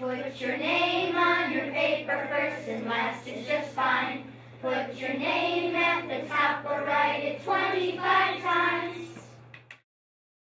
Put your name on your paper first and last is just fine. Put your name